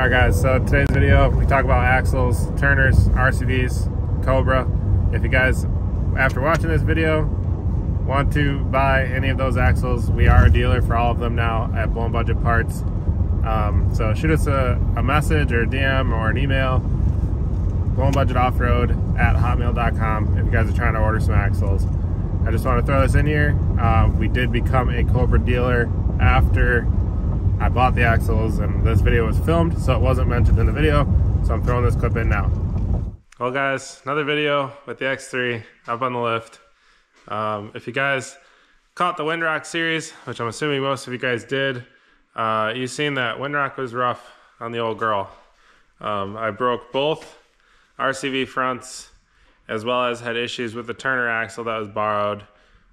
All right, guys. So today's video, we talk about axles, Turners, RCVs, Cobra. If you guys, after watching this video, want to buy any of those axles, we are a dealer for all of them now at Blown Budget Parts. Um, so shoot us a, a, message or a DM or an email, Blown Budget Offroad at hotmail.com if you guys are trying to order some axles. I just want to throw this in here. Uh, we did become a Cobra dealer after I bought the axles and this video was filmed, so it wasn't mentioned in the video. So I'm throwing this clip in now. Well guys, another video with the X3 up on the lift. Um, if you guys caught the Windrock series, which I'm assuming most of you guys did, uh, you've seen that Windrock was rough on the old girl. Um, I broke both RCV fronts as well as had issues with the Turner axle that was borrowed.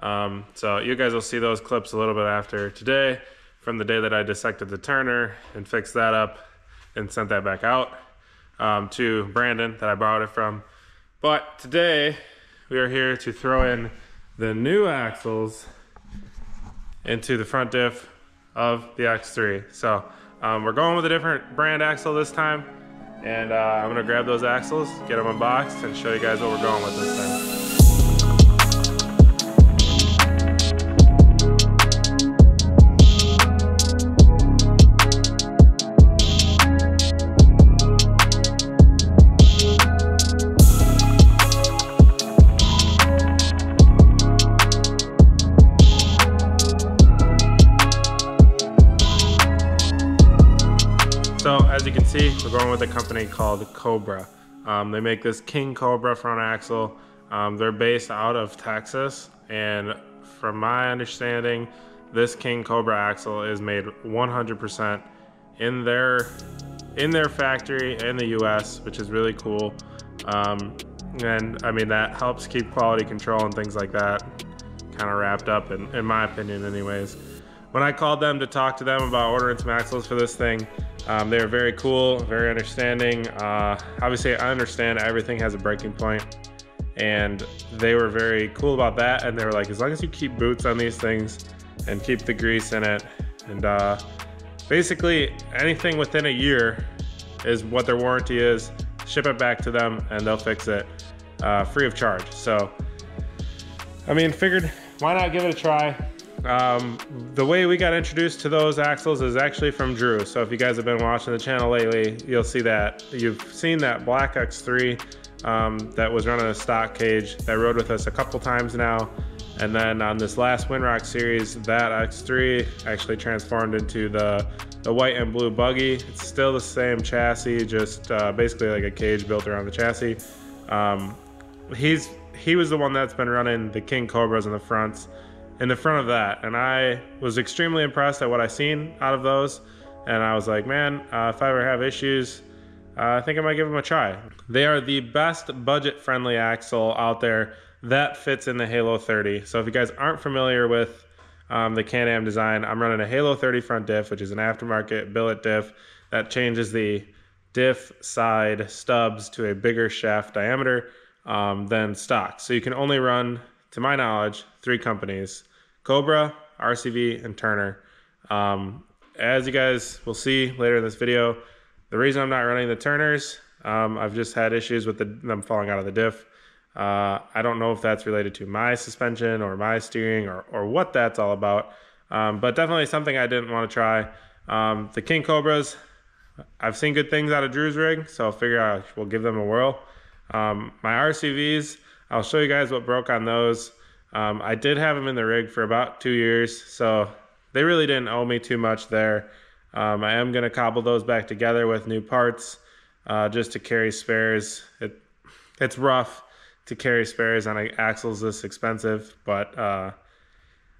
Um, so you guys will see those clips a little bit after today from the day that I dissected the Turner and fixed that up and sent that back out um, to Brandon that I borrowed it from. But today we are here to throw in the new axles into the front diff of the X3. So um, we're going with a different brand axle this time. And uh, I'm gonna grab those axles, get them unboxed, and show you guys what we're going with this time. We're going with a company called Cobra. Um, they make this King Cobra front axle. Um, they're based out of Texas, and from my understanding, this King Cobra axle is made 100% in their in their factory in the U.S., which is really cool. Um, and I mean that helps keep quality control and things like that kind of wrapped up, in, in my opinion, anyways. When I called them to talk to them about ordering some axles for this thing, um, they are very cool, very understanding. Uh, obviously, I understand everything has a breaking point, and they were very cool about that. And they were like, as long as you keep boots on these things and keep the grease in it, and uh, basically anything within a year is what their warranty is. Ship it back to them, and they'll fix it uh, free of charge. So, I mean, figured why not give it a try? Um, the way we got introduced to those axles is actually from Drew. So if you guys have been watching the channel lately, you'll see that. You've seen that black X3 um, that was running a stock cage that rode with us a couple times now. And then on this last Windrock series, that X3 actually transformed into the, the white and blue buggy. It's still the same chassis, just uh, basically like a cage built around the chassis. Um, he's He was the one that's been running the King Cobras in the fronts in the front of that. And I was extremely impressed at what I seen out of those. And I was like, man, uh, if I ever have issues, uh, I think I might give them a try. They are the best budget friendly axle out there that fits in the Halo 30. So if you guys aren't familiar with um, the Can-Am design, I'm running a Halo 30 front diff, which is an aftermarket billet diff that changes the diff side stubs to a bigger shaft diameter um, than stock. So you can only run, to my knowledge, three companies Cobra, RCV, and Turner. Um, as you guys will see later in this video, the reason I'm not running the Turners, um, I've just had issues with the, them falling out of the diff. Uh, I don't know if that's related to my suspension or my steering or, or what that's all about, um, but definitely something I didn't want to try. Um, the King Cobras, I've seen good things out of Drew's rig, so I'll figure out we'll give them a whirl. Um, my RCVs, I'll show you guys what broke on those. Um, I did have them in the rig for about two years, so they really didn't owe me too much there. Um, I am going to cobble those back together with new parts uh, just to carry spares. It, it's rough to carry spares on axles this expensive, but uh,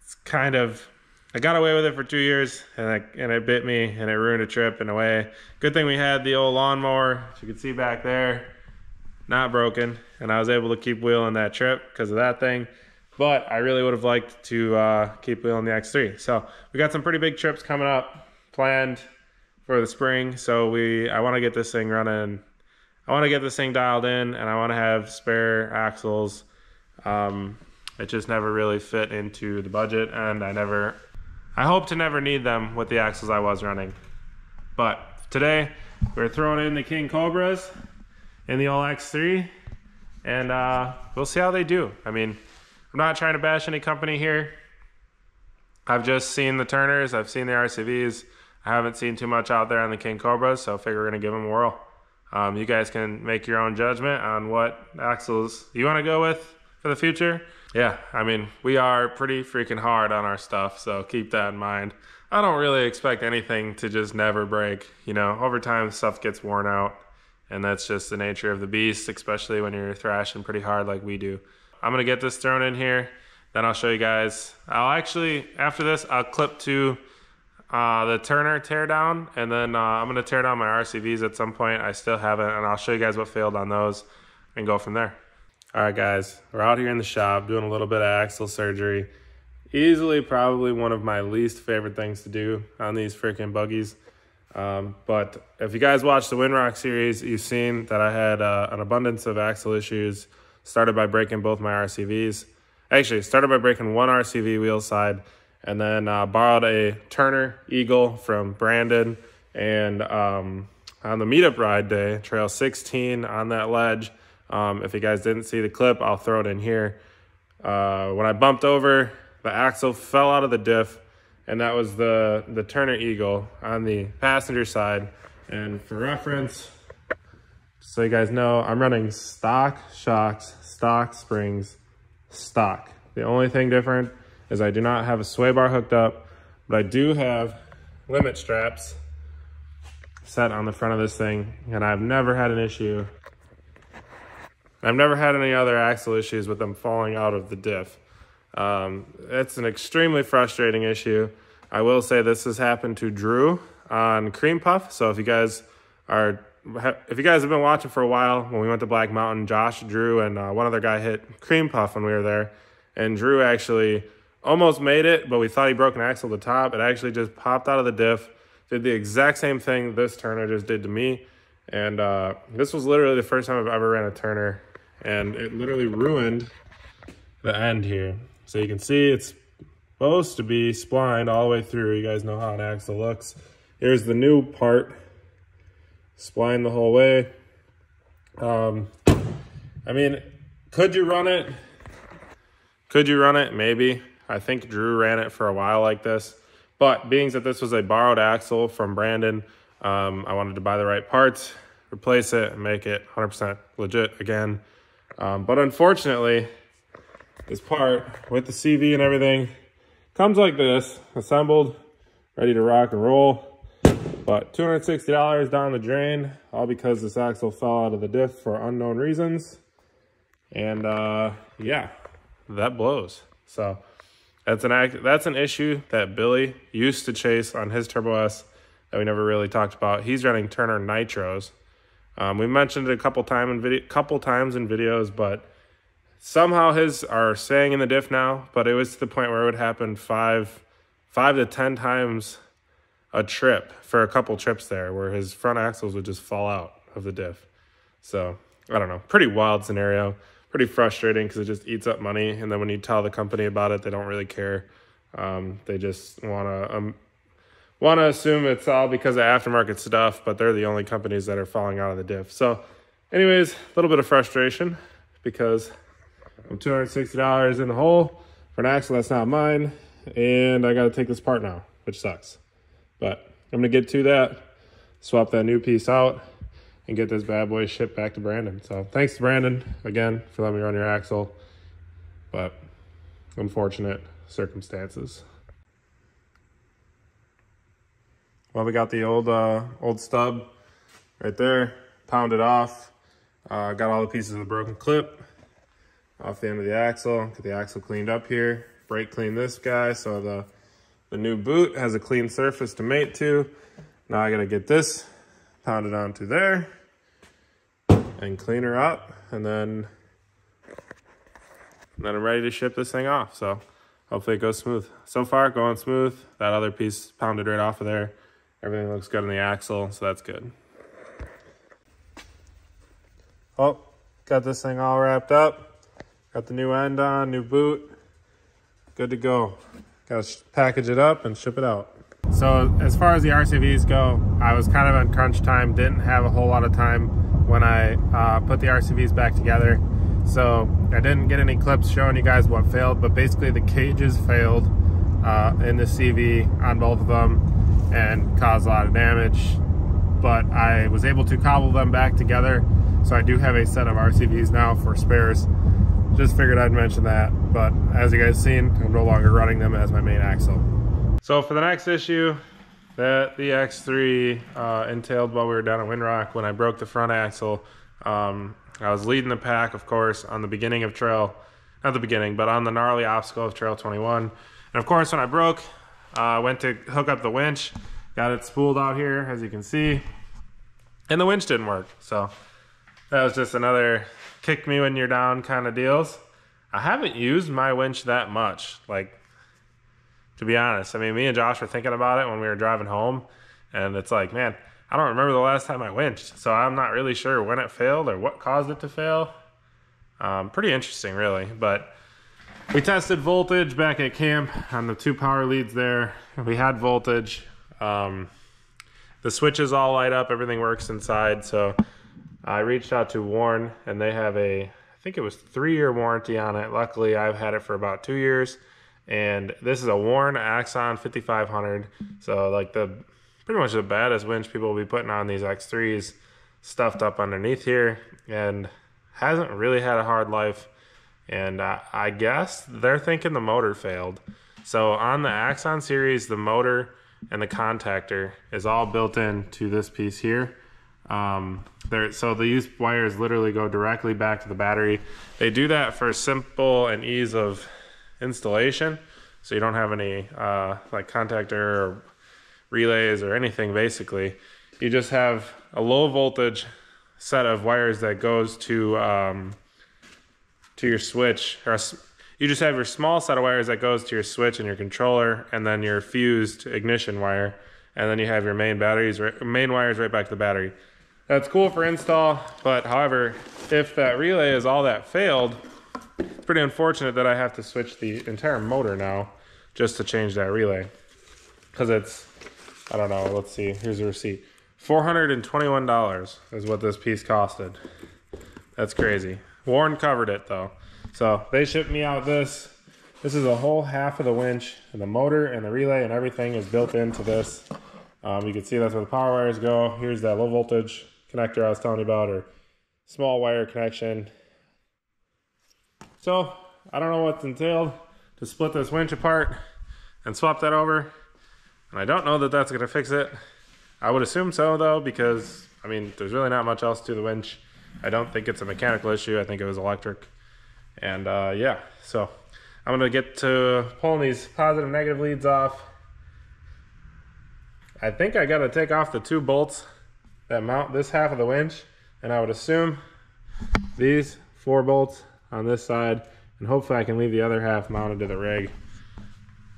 it's kind of I got away with it for two years, and it, and it bit me, and it ruined a trip in a way. Good thing we had the old lawnmower, as you can see back there, not broken, and I was able to keep wheeling that trip because of that thing but I really would have liked to uh, keep wheeling the X3. So we got some pretty big trips coming up planned for the spring. So we, I want to get this thing running. I want to get this thing dialed in, and I want to have spare axles. Um, it just never really fit into the budget, and I never, I hope to never need them with the axles I was running. But today, we're throwing in the King Cobras in the All X3 and uh, we'll see how they do. I mean, I'm not trying to bash any company here. I've just seen the Turners, I've seen the RCVs. I haven't seen too much out there on the King Cobras, so I figure we're gonna give them a whirl. Um, you guys can make your own judgment on what axles you want to go with for the future. Yeah, I mean, we are pretty freaking hard on our stuff, so keep that in mind. I don't really expect anything to just never break. You know, over time, stuff gets worn out, and that's just the nature of the beast, especially when you're thrashing pretty hard like we do. I'm gonna get this thrown in here, then I'll show you guys. I'll actually, after this, I'll clip to uh, the Turner teardown, and then uh, I'm to tear down my RCVs at some point. I still haven't, and I'll show you guys what failed on those and go from there. All right, guys, we're out here in the shop doing a little bit of axle surgery. Easily, probably one of my least favorite things to do on these freaking buggies. Um, but if you guys watched the Windrock series, you've seen that I had uh, an abundance of axle issues. Started by breaking both my RCVs. Actually, started by breaking one RCV wheel side and then uh, borrowed a Turner Eagle from Brandon. And um, on the meetup ride day, trail 16 on that ledge, um, if you guys didn't see the clip, I'll throw it in here. Uh, when I bumped over, the axle fell out of the diff, and that was the, the Turner Eagle on the passenger side. And for reference, so you guys know, I'm running stock shocks, stock springs, stock. The only thing different is I do not have a sway bar hooked up, but I do have limit straps set on the front of this thing, and I've never had an issue. I've never had any other axle issues with them falling out of the diff. Um, it's an extremely frustrating issue. I will say this has happened to Drew on Cream Puff. So if you guys are, if you guys have been watching for a while, when we went to Black Mountain, Josh, Drew, and uh, one other guy hit Cream Puff when we were there. And Drew actually almost made it, but we thought he broke an axle at the top. It actually just popped out of the diff. Did the exact same thing this Turner just did to me. And uh, this was literally the first time I've ever ran a Turner. And it literally ruined the end here. So you can see it's supposed to be splined all the way through. You guys know how an axle looks. Here's the new part. Spline the whole way. Um, I mean, could you run it? Could you run it? Maybe. I think Drew ran it for a while like this. But being that this was a borrowed axle from Brandon, um, I wanted to buy the right parts, replace it, and make it 100% legit again. Um, but unfortunately, this part with the CV and everything comes like this, assembled, ready to rock and roll. But $260 down the drain, all because this axle fell out of the diff for unknown reasons. And uh, yeah, that blows. So that's an that's an issue that Billy used to chase on his Turbo S that we never really talked about. He's running Turner Nitros. Um, we mentioned it a couple time in video, couple times in videos, but somehow his are staying in the diff now. But it was to the point where it would happen five, five to ten times a trip for a couple trips there, where his front axles would just fall out of the diff. So I don't know, pretty wild scenario pretty frustrating because it just eats up money. And then when you tell the company about it, they don't really care. Um, they just want to um, want to assume it's all because of aftermarket stuff, but they're the only companies that are falling out of the diff. So, anyways, a little bit of frustration because I'm $260 in the hole for an axle that's not mine, and I got to take this part now, which sucks. But I'm gonna get to that, swap that new piece out, and get this bad boy shipped back to Brandon. So thanks to Brandon again for letting me run your axle, but unfortunate circumstances. Well, we got the old uh, old stub right there, pounded off. Uh, got all the pieces of the broken clip off the end of the axle. Get the axle cleaned up here. Brake clean this guy so the the new boot has a clean surface to mate to. Now I gotta get this pounded onto there and clean her up and then and then I'm ready to ship this thing off. So hopefully it goes smooth. So far going smooth. That other piece pounded right off of there. Everything looks good on the axle, so that's good. Oh, got this thing all wrapped up. Got the new end on, new boot. Good to go. Gotta package it up and ship it out. so as far as the RCVs go, I was kind of on crunch time, didn't have a whole lot of time when I uh, put the RCVs back together. So I didn't get any clips showing you guys what failed, but basically the cages failed uh, in the CV on both of them and caused a lot of damage. But I was able to cobble them back together. So I do have a set of RCVs now for spares. Just figured I'd mention that. But as you guys seen, I'm no longer running them as my main axle. So for the next issue, that the X3 uh, entailed while we were down at Windrock when I broke the front axle. Um, I was leading the pack, of course, on the beginning of trail, not the beginning, but on the gnarly obstacle of Trail 21. And of course, when I broke, I uh, went to hook up the winch, got it spooled out here, as you can see, and the winch didn't work. So that was just another kick me when you're down kind of deals. I haven't used my winch that much, like to be honest. I mean, me and Josh were thinking about it when we were driving home, and it's like, man, I don't remember the last time I winched, so I'm not really sure when it failed or what caused it to fail. Um, pretty interesting, really. But we tested voltage back at camp on the two power leads there. We had voltage. Um, the switches all light up, everything works inside. So I reached out to Warn, and they have a, think it was three year warranty on it. Luckily, I've had it for about two years. And this is a Warn Axon 5500. So, like the pretty much the baddest winch people will be putting on these X3s stuffed up underneath here and hasn't really had a hard life. And uh, I guess they're thinking the motor failed. So on the Axon series, the motor and the contactor is all built into this piece here. Um, so the wires literally go directly back to the battery. They do that for simple and ease of installation. So you don't have any uh, like contactor or relays or anything basically. You just have a low voltage set of wires that goes to um, to your switch or you just have your small set of wires that goes to your switch and your controller and then your fused ignition wire and then you have your main batteries main wires right back to the battery that's cool for install but however if that relay is all that failed it's pretty unfortunate that i have to switch the entire motor now just to change that relay because it's I don't know. Let's see. Here's the receipt. $421 is what this piece costed. That's crazy. Warn covered it though. So they shipped me out this. This is a whole half of the winch and the motor and the relay and everything is built into this. Um, you can see that's where the power wires go. Here's that low voltage connector I was telling you about or small wire connection. So I don't know what's entailed to split this winch apart and swap that over. And I don't know that that's to fix it. I would assume so, though, because, I mean, there's really not much else to the winch. I don't think it's a mechanical issue. I think it was electric. And, uh, yeah, so I'm to get to pulling these positive negative leads off. I think I got to take off the two bolts that mount this half of the winch. And I would assume these four bolts on this side. And hopefully I can leave the other half mounted to the rig.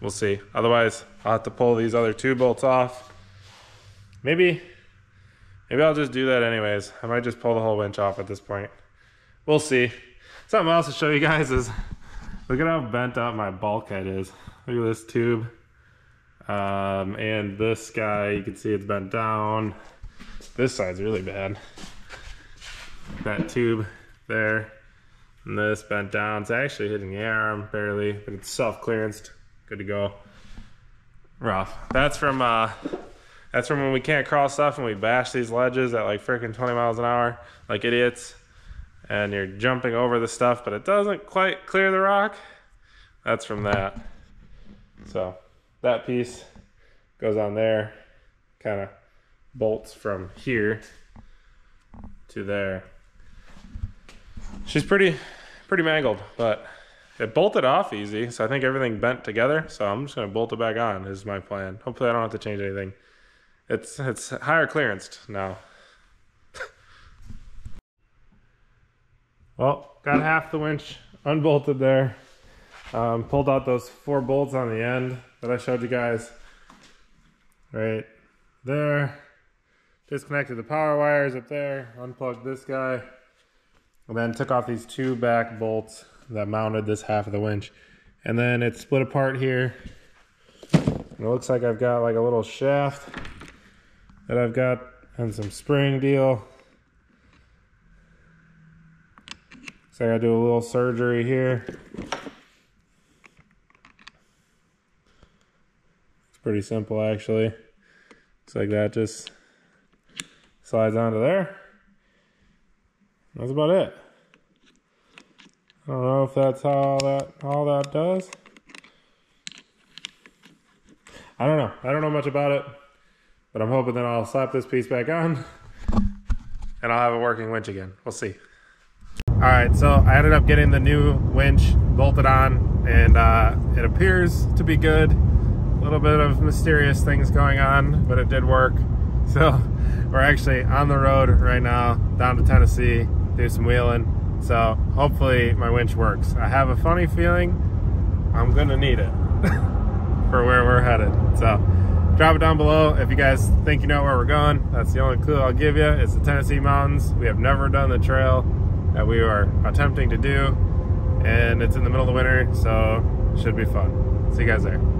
We'll see. Otherwise, I'll have to pull these other two bolts off. Maybe, maybe I'll just do that anyways. I might just pull the whole winch off at this point. We'll see. Something else to show you guys is, look at how bent up my bulkhead is. Look at this tube. Um, and this guy, you can see it's bent down. This side's really bad. That tube there. And this bent down. It's actually hitting the arm barely, but it's self-clearanced good to go. Rough. That's from uh, that's from when we can't cross stuff and we bash these ledges at like freaking 20 miles an hour like idiots, and you're jumping over the stuff, but it doesn't quite clear the rock. That's from that. So that piece goes on there, kind of bolts from here to there. She's pretty, pretty mangled, but it bolted off easy, so I think everything bent together. So I'm just gonna bolt it back on. Is my plan. Hopefully I don't have to change anything. It's it's higher clearance now. well, got half the winch unbolted there. Um, pulled out those four bolts on the end that I showed you guys. Right there. Disconnected the power wires up there. Unplugged this guy. And then took off these two back bolts that mounted this half of the winch. And then it's split apart here. it looks like I've got like a little shaft that I've got and some spring deal. So I gotta do a little surgery here. It's pretty simple actually. Looks like that just slides onto there. That's about it. I don't know if that's all that all that does. I don't know. I don't know much about it, but I'm hoping that I'll slap this piece back on and I'll have a working winch again. We'll see. All right, so I ended up getting the new winch bolted on and uh, it appears to be good. A little bit of mysterious things going on, but it did work. So we're actually on the road right now down to Tennessee, do some wheeling. So hopefully my winch works. I have a funny feeling I'm gonna need it for where we're headed. So drop it down below if you guys think you know where we're going. That's the only clue I'll give you. It's the Tennessee mountains. We have never done the trail that we are attempting to do and it's in the middle of the winter so should be fun. See you guys there.